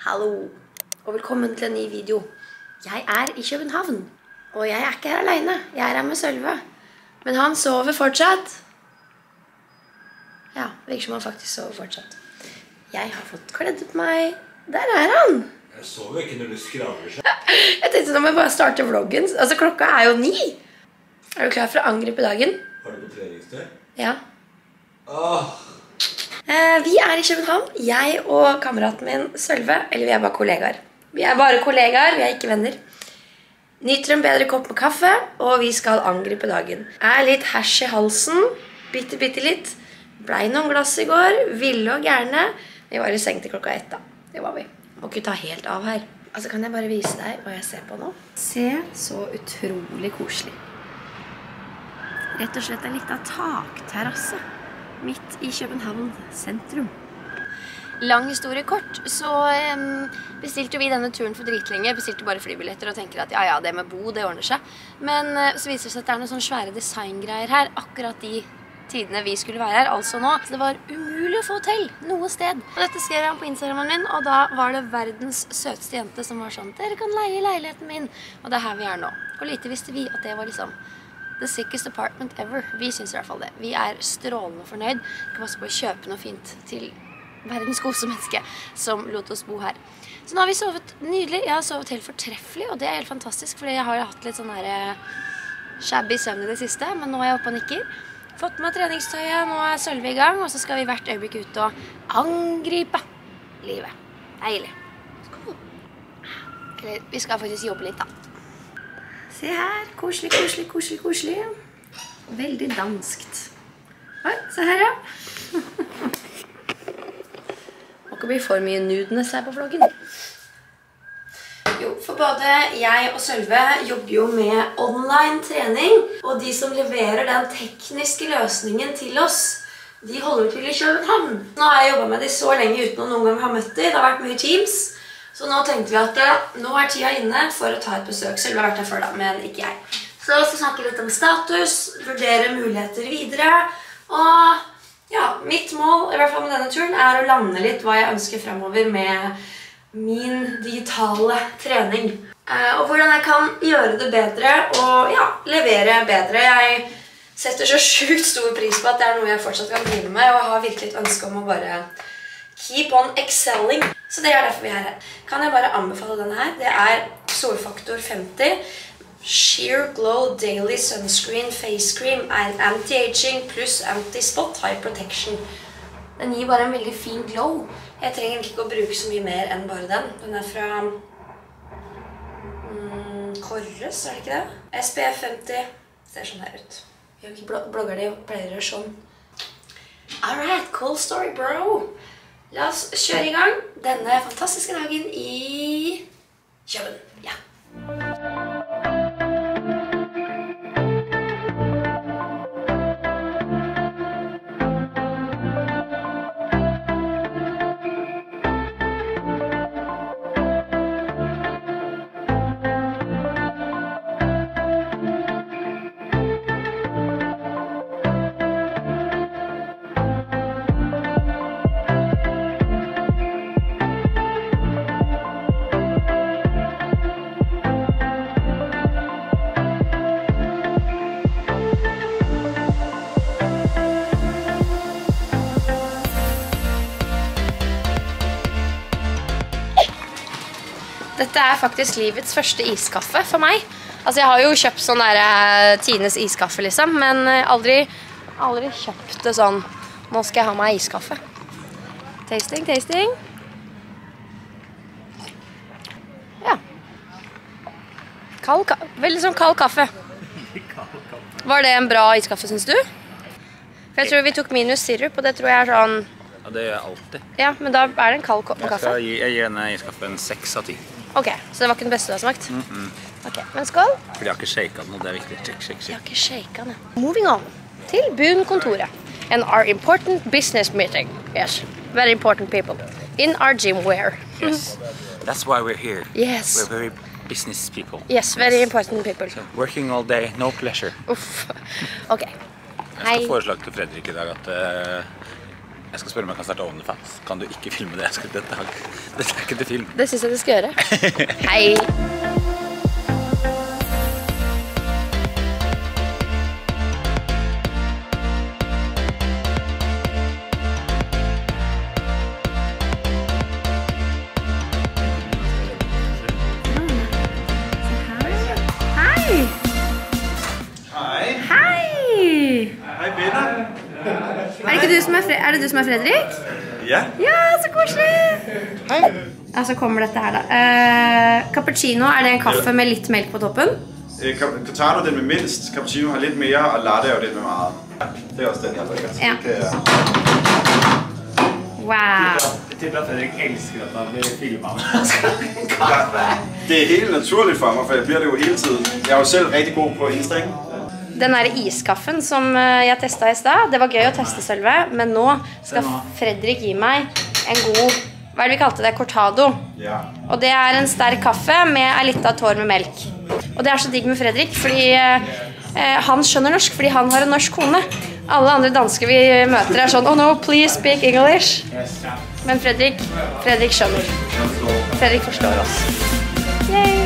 Hallo, og velkommen til en ny video. Jeg er i København, og jeg er ikke her alene. Jeg er her med Sølve. Men han sover fortsatt. Ja, virker som han faktisk sover fortsatt. Jeg har fått kledd på meg. Der er han! Jeg sover ikke når du skraver seg. Jeg tenkte nå må jeg bare starte vloggen. Altså, klokka er jo ni. Er du klar for å angripe dagen? Har du på treningstøy? Ja. Åh, vi er i København. Jeg og kameraten min Sølve. Eller vi er bare kollegaer. Vi er bare kollegaer, vi er ikke venner. Nyter en bedre kopp med kaffe, og vi skal angripe dagen. Er litt hasj i halsen. Bitte, bitte litt. Blei noen glass i går. Ville og gærne. Vi var i seng til klokka ett, da. Det var vi. Må ikke ta helt av her. Altså, Kan jeg bare vise deg hva jeg ser på nå? Se så utrolig koselig. Rett og slett en lita takterrasse midt i København sentrum. Lang historie kort, så bestilte vi denne turen for dritlenge. Bestilte bare flybilletter og tenker at ja, ja, det med bo, det ordner seg. Men eh, så viser det seg at det er noen sånne svære designgreier her akkurat de tidene vi skulle være her, altså nå. Så det var umulig å få til noe sted. Og dette skrev jeg på Instagramen min, og da var det verdens søteste jente som var sånn Dere kan leie leiligheten min. Og det er her vi er nå. Og lite visste vi at det var liksom The sickest apartment ever. Vi syns i hvert fall det. Vi er strålende fornøyd. Kan passe på å kjøpe noe fint til verdens godeste menneske som lot oss bo her. Så nå har vi sovet nydelig. Jeg har sovet helt fortreffelig, og det er helt fantastisk, fordi jeg har jo hatt litt sånn der eh, shabby søvn i det siste, men nå er jeg oppe og nikker. Fått med treningstøyet, nå er Sølve i gang, og så skal vi hvert øyeblikk ut og angripe livet. Deilig. Skål. Eller, vi skal faktisk jobbe litt, da. Se her. Koselig, koselig, koselig, koselig. Veldig danskt. Oi, se her, ja. Må ikke bli for mye nudeness her på vloggen. Jo, for både jeg og Sølve jobber jo med online trening. Og de som leverer den tekniske løsningen til oss, de holder til i København. Nå har jeg jobba med de så lenge uten å noen gang ha møtt de. Det har vært mye Teams. Så nå tenkte vi at eh, nå er tida inne for å ta et besøk. Sølve har vært her før, da, men ikke jeg. Så vi skal snakke litt om status, vurdere muligheter videre. Og ja, mitt mål i hvert fall med denne turen er å lande litt hva jeg ønsker fremover med min digitale trening. Eh, og hvordan jeg kan gjøre det bedre og ja, levere bedre. Jeg setter så sjukt stor pris på at det er noe jeg fortsatt kan drive med, og har virkelig et ønske om å bare keep on excelling. Så det er derfor vi er her. Kan jeg bare anbefale denne her? Det er solfaktor 50. Sheer Glow Daily Sunscreen Face Cream er anti-aging pluss anti-spot high protection. Den gir bare en veldig fin glow. Jeg trenger ikke å bruke så mye mer enn bare den. Den er fra mm, Korres, er det ikke det? SPF 50. Ser sånn her ut. Ikke blogger de pleier å gjøre sånn. All right, cool story, bro. La oss kjøre i gang denne fantastiske dagen i København. Dette er faktisk livets første iskaffe for meg. Altså, jeg har jo kjøpt sånn der eh, Tines iskaffe, liksom, men eh, aldri, aldri kjøpt det sånn Nå skal jeg ha meg iskaffe. Tasting, tasting. Ja. Kald, kaffe. veldig sånn kald kaffe. Var det en bra iskaffe, syns du? For jeg tror vi tok minus sirup, og det tror jeg er sånn Ja, det gjør jeg alltid. Ja, men da er det en kald kaffe. Jeg, skal gi, jeg gir denne iskaffen en seks av ti. Ok, Så det var ikke den beste du har smakt? Ok, Men skål. For de har ikke shaka den, og det er viktig. Check, check, check. De har ikke shaka den. Moving on til Bun-kontoret. And our important business meeting. Yes, very important people. In our gym wear. Yes. That's why we're here. Yes. We're very business people. Yes, very important people. Working all day, no pleasure. Uff. Ok. Jeg Hei. skal foreslå til Fredrik i dag at eh, Jeg skal spørre om jeg kan starte OnlyFans. Kan du ikke filme det? Skal, dette, er, dette er ikke til film. Det syns jeg du skal gjøre. Hei! Det du som er Fredrik? Ja. Ja, så koselig! Ja, så kommer dette her, da. Eh, cappuccino, er det en kaffe med litt melk på toppen? Øh, ka- Cortado den med minst, cappuccino har litt mer, og latte er jo den med meget. Det er også den jeg drikker. så Ja. det kan jeg- Wow. Jeg tipper at Fredrik elsker at han blir filma. Det er helt naturligt for meg, for jeg blir det jo hele tiden. Jeg er jo selv rigtig god på Insta, ikke? Den der iskaffen som eh, jeg testa i stad, det var gøy å teste, Sølve, men nå skal Fredrik gi meg en god Hva er det vi kalte det? Cortado. Ja. Og det er en sterk kaffe med ei lita tår med melk. Og det er så digg med Fredrik, fordi eh, eh, han skjønner norsk fordi han har en norsk kone. Alle andre dansker vi møter, er sånn Oh no, please speak English. Men Fredrik, Fredrik skjønner. Fredrik forstår oss. Yay.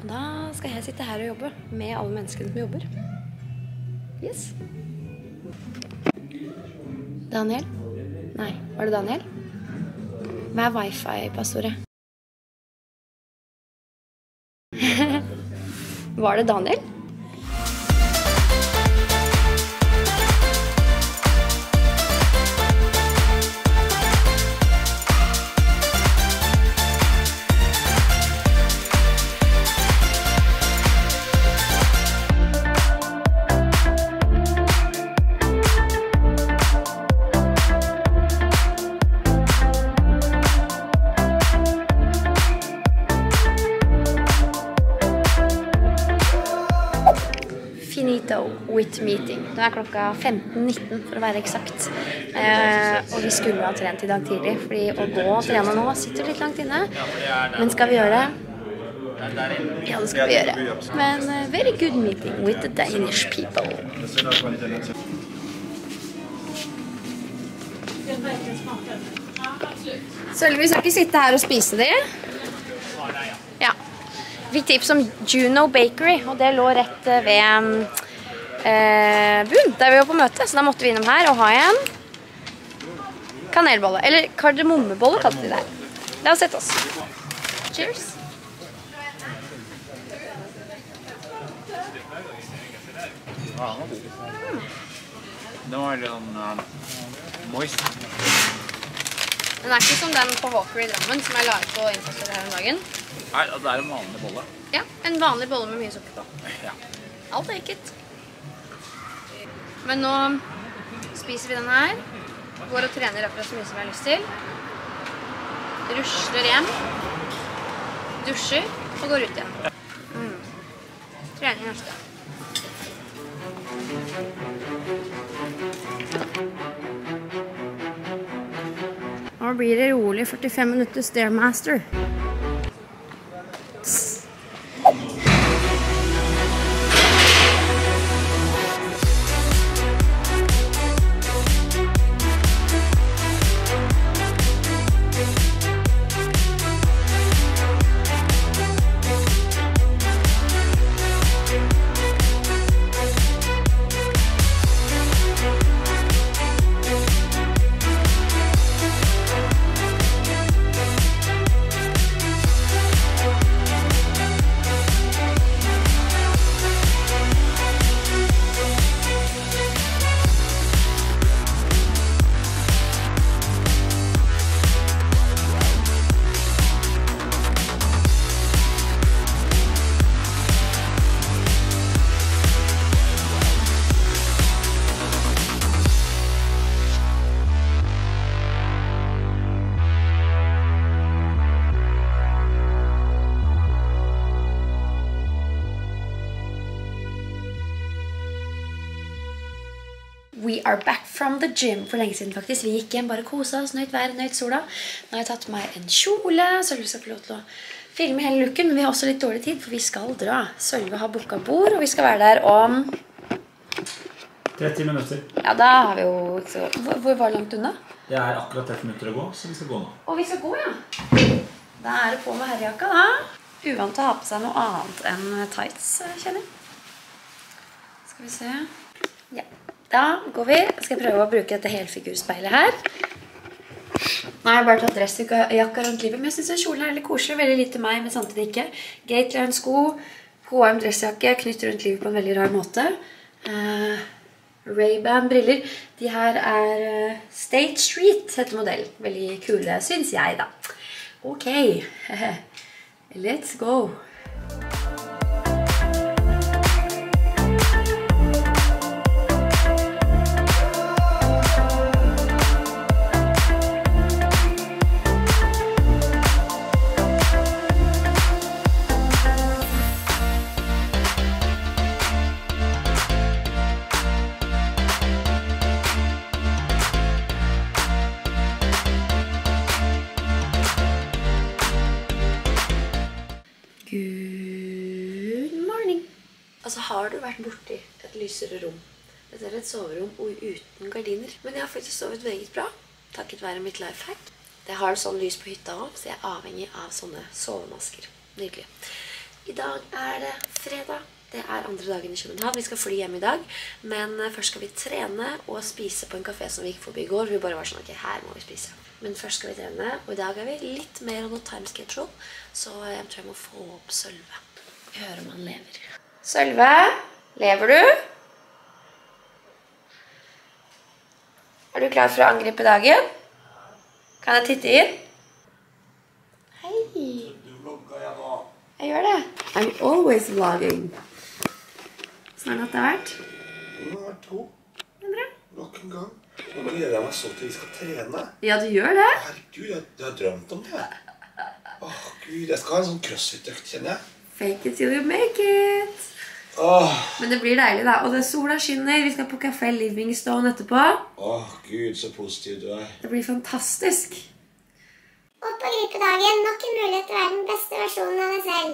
Og da skal jeg sitte her og jobbe med alle menneskene som jobber. Yes. Daniel? Nei, var det Daniel? Hva er wifi-passordet? var det Daniel? Finito with meeting. Nå er klokka 15.19 for å være eksakt. Eh, og vi skulle ha trent i dag tidlig, fordi å gå og trene nå sitter litt langt inne. Men skal vi gjøre? Ja, det skal vi gjøre. Men uh, very good meeting with the Danish people. Sølvi, vi skal ikke sitte her og spise de. Ja. Fikk tips om Juno Bakery, og det lå rett eh, ved eh, Bun, der vi var på møte. Så da måtte vi innom her og ha en kanelbolle. Eller kardemommebolle, kalte de det. La oss sette oss. Cheers. Den var litt sånn moist. Den er ikke som den på Walker i Drammen som jeg la ut på Insta-story her om dagen. Nei, det er en vanlig bolle. Ja, en vanlig bolle med mye sukker på. Ja. I'll take it. Men nå spiser vi den her. Går og trener akkurat så mye som jeg har lyst til. Rusler hjem. Dusjer og går ut igjen. Mm. Trening neste. Nå blir det rolig 45 minutter Stairmaster. We are back from the gym. For lenge siden faktisk. Vi gikk hjem, bare kosa oss, nøyt været, nøyt sola. Nå har jeg tatt meg en kjole, så jeg skal få lov til å filme hele looken. Men vi har også litt dårlig tid, for vi skal dra. Sølve har booka bord, og vi skal være der om 30 minutter. Ja, da har vi jo så Hvor, hvor var det langt unna? Det er akkurat 30 minutter å gå, så vi skal gå nå. Og vi skal gå, ja. Da er det på med herrejakka, da. Uvant å ha på seg noe annet enn tights, kjenner jeg. Skal vi se. Ja. Da går vi. Skal prøve å bruke dette helfigurspeilet her. Nå har jeg bare tatt dressjakka rundt livet, men jeg syns kjolen er veldig koselig. Veldig lite meg, men samtidig ikke. Gateline sko, HM dressjakke knytt rundt livet på en veldig rar måte. Uh, Ray-Ban briller. De her er uh, State Street, heter modell. Veldig kule, syns jeg, da. Ok. Let's go. Lysere rom? Dette er et soverom uten gardiner. Men jeg har faktisk sovet meget bra, takket være mitt life hack. Jeg har sånn lys på hytta òg, så jeg er avhengig av sånne sovemasker. Nydelig. I dag er det fredag. Det er andre dagen i København. Vi skal fly hjem i dag. Men eh, først skal vi trene og spise på en kafé som vi gikk forbi i går. Vi bare var sånn, ok, her må vi spise. Men først skal vi trene, og i dag er vi litt mer noe time schedule. Så jeg tror jeg må få opp Sølve. Høre om han lever. Sølve, lever du? Er du klar for å angripe dagen? Kan jeg titte inn? Hei. Du vlogga jeg nå. Jeg gjør det. I'm always vlogging. Sånn har det vært. Du har vært god. Det er bra. Nok en gang. Nå gleder jeg meg så til vi skal trene. Ja, du gjør det. Herregud, jeg, jeg har drømt om det. Åh, Gud, jeg skal ha en sånn crossfit-økt, kjenner jeg. Fake it till you make it. Åh, Men det blir deilig, da. Og det sola skinner. Vi skal på Café Livingstone etterpå. åh, Gud, så positiv du er. Det blir fantastisk. Og på grippedagen nok en mulighet til å være den beste versjonen av deg selv.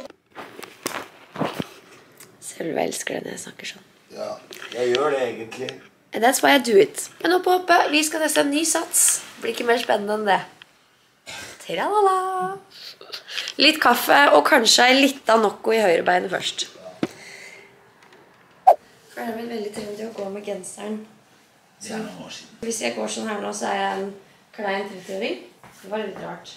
Selv elsker det når jeg snakker sånn. Ja, jeg gjør det egentlig. And that's why I do it. Men oppe oppe, vi skal teste en ny sats. Blir ikke mer spennende enn det. Tralala. Litt kaffe og kanskje ei lita Nocco i høyrebeinet først. For det er vel veldig trendy å gå med genseren. Det er noen år siden. Hvis jeg går sånn her nå, så er jeg en klein 30-åring. Det var litt rart.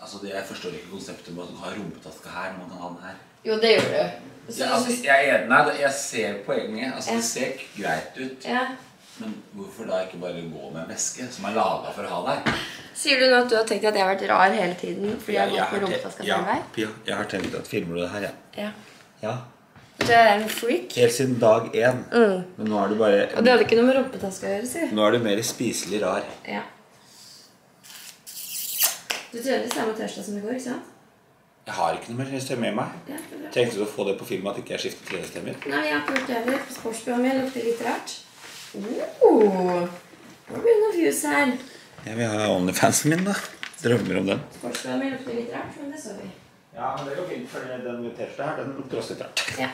Altså, jeg forstår ikke konseptet med at du har rumpetaska her man kan ha den her. Jo, det gjør du. Så, Ja, altså, jeg, er enig- nei, jeg ser poenget. Altså, Ja. Det ser greit ut. ja. Men hvorfor da ikke bare gå med en veske som er laga for å ha deg? Sier du nå at du har tenkt at jeg har vært rar hele tiden fordi jeg har gått med rumpetaska ja, feil vei? Pia, jeg har tenkt at filmer du det her, ja. Ja. ja. Er en freak. Helt siden dag én. Men nå er du bare Og det hadde ikke noe med rumpetaske å gjøre, si. Nå er du mer spiselig rar. Ja. Du trener samme tirsdag som i går, ikke sant? Jeg har ikke noe mer stemme med meg. Ja, det. Trengte du å få det på film at ikke jeg skifter klesstemmer? Nei, jeg har ikke gjort det heller. På sportsprogrammet jeg lukter litt rart. Oh, nå blir det noen views her. Jeg vil ha Onlyfansen min, da. Drømmer om den. Sportsprogrammet lukter litt rart, men det så vi. Ja, men det går fint, for den T-skjorta her, den lukter også litt rart. Ja.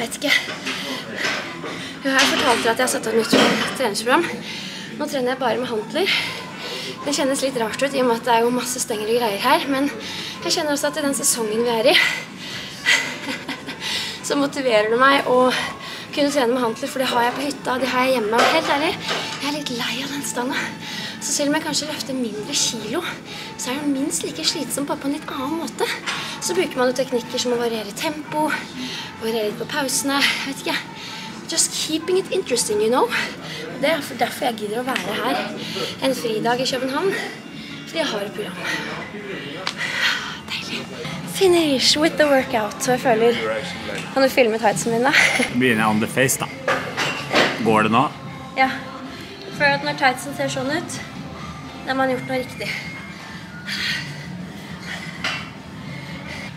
Vet ikke. Jeg har fortalt dere at jeg har satt opp nytt treningsprogram. Nå trener jeg bare med hantler. Det kjennes litt rart ut i og med at det er jo masse stenger og greier her, men jeg kjenner også at i den sesongen vi er i, så motiverer det meg å kunne trene med hantler, for det har jeg på hytta, det har jeg hjemme. Og helt ærlig, jeg er litt lei av den stanga. Så selv om jeg kanskje løfter mindre kilo, så er det minst like slitsom, på en litt annen måte. Så bruker man jo teknikker som å variere tempo, variere litt på pausene, jeg vet ikke. Just keeping it interesting, you know. Det er for- derfor jeg gidder å være her en fridag i København. Fordi jeg har et program. Deilig. Finish with the workout. Så jeg føler Kan du filme tightsene mine? Begynner on the face, da. Går det nå? Ja. Jeg føler at når tightsen ser sånn ut, da har man gjort noe riktig.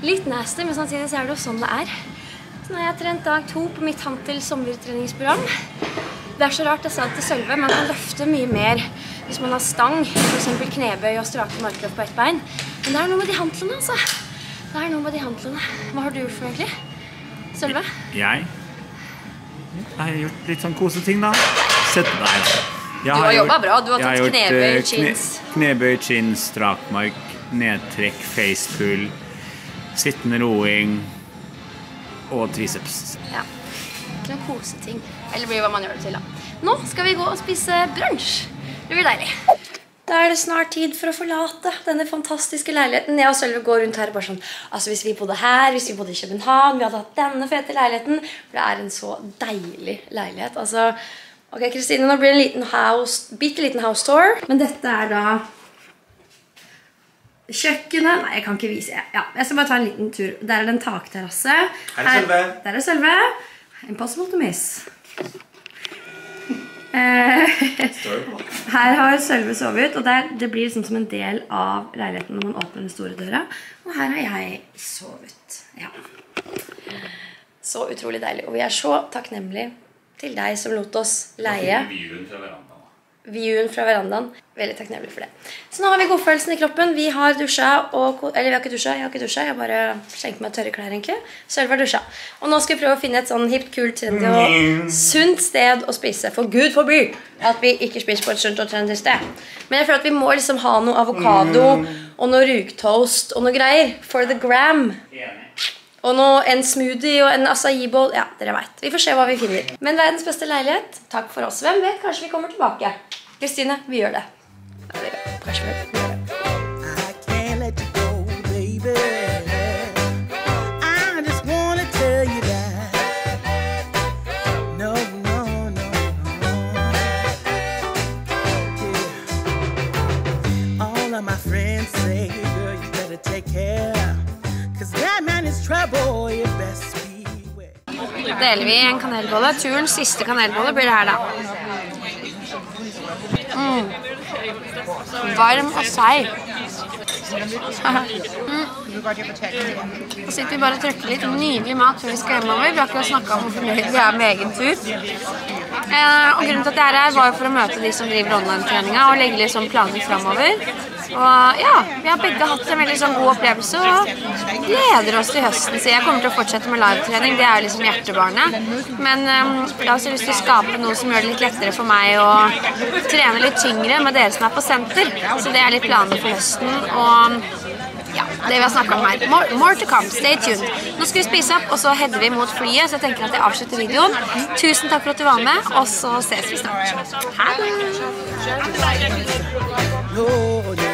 Litt nasty, men samtidig så er det jo sånn det er. Så nå har jeg trent dag to på mitt Hantel sommertreningsprogram. Det er så rart, jeg sa det til Sølve, man kan løfte mye mer hvis man har stang, f.eks. knebøy og strake markløft på ett bein. Men det er noe med de hantlene, altså. Det er noe med de hantlene. Hva har du gjort for noe, egentlig? Sølve? Jeg Jeg har gjort litt sånn koseting, da. Sett deg, Jeg har Du har jobba jobbet bra. Du har tatt knebøy, chins. Kne, knebøy, chins, strakmark, nedtrekk, facepull, sittende roing og triceps. Ja. Ikke noen koseting. Eller blir hva man gjør det til, da. Nå skal vi gå og spise brunsj. Det blir deilig. Da er det snart tid for å forlate denne fantastiske leiligheten. Jeg og Sølve går rundt her og bare sånn Altså Hvis vi bodde her, hvis vi bodde i København, vi hadde hatt denne fete leiligheten For det er en så deilig leilighet. Altså Ok, Kristine, nå blir det en liten house, bitte liten house tour. Men dette er da Kjøkkenet Nei, jeg kan ikke vise. Ja, jeg skal bare ta en liten tur. Der er det en takterrasse. Hei, Sølve. Der er Sølve. Impossible to miss. Eh, her har Sølve sovet, og der, det blir liksom som en del av leiligheten når man åpner den store døra. Og her har jeg sovet. Ja. Så utrolig deilig. Og vi er så takknemlige til deg som lot oss leie Viewen fra verandaen. Viewen fra verandaen. Veldig takknemlig for det. Så nå har vi godfølelsen i kroppen. Vi har dusja og Eller vi har ikke dusja. Jeg har ikke dusja. Jeg bare slengt meg tørre klær, egentlig. Sølv har dusja. Og nå skal vi prøve å finne et sånn hipt, kult, trendy og sunt sted å spise. For gud forby at vi ikke spiser på et sunt og trendy sted. Men jeg føler at vi må liksom ha noe avokado og noe rugtoast og noe greier. For the gram. Og nå en smoothie og en acai bowl. Ja, dere vet. Vi får se hva vi finner. Men verdens beste leilighet. Takk for oss. Hvem vet? Kanskje vi kommer tilbake. Kristine, vi gjør det. Ja, det gjør. Kanskje vi gjør det. Deler vi en kanelbolle. Turens siste kanelbolle blir det her, da. Mm. Varm og seig. mm. Sitter vi bare og trykker litt nydelig mat før vi skal hjemover. Vi har ikke snakka om hvor fornøyd vi er med egen tur. Eh, og grunnen til at jeg er her, var jo for å møte de som driver online-treninga og legge litt sånn planer framover. Og ja, vi har begge hatt en veldig sånn god opplevelse og gleder oss til høsten. Så jeg kommer til å fortsette med livetrening. Det er jo liksom hjertebarnet. Men um, jeg har også lyst til å skape noe som gjør det litt lettere for meg å trene litt tyngre med dere som er på senter. Så det er litt planer for høsten. Og ja, det vi har snakket om her. More, more to come. Stay tuned. Nå skal vi spise opp, og så header vi mot flyet. Så jeg tenker at jeg avslutter videoen. Tusen takk for at du var med, og så ses vi snart. Ha det!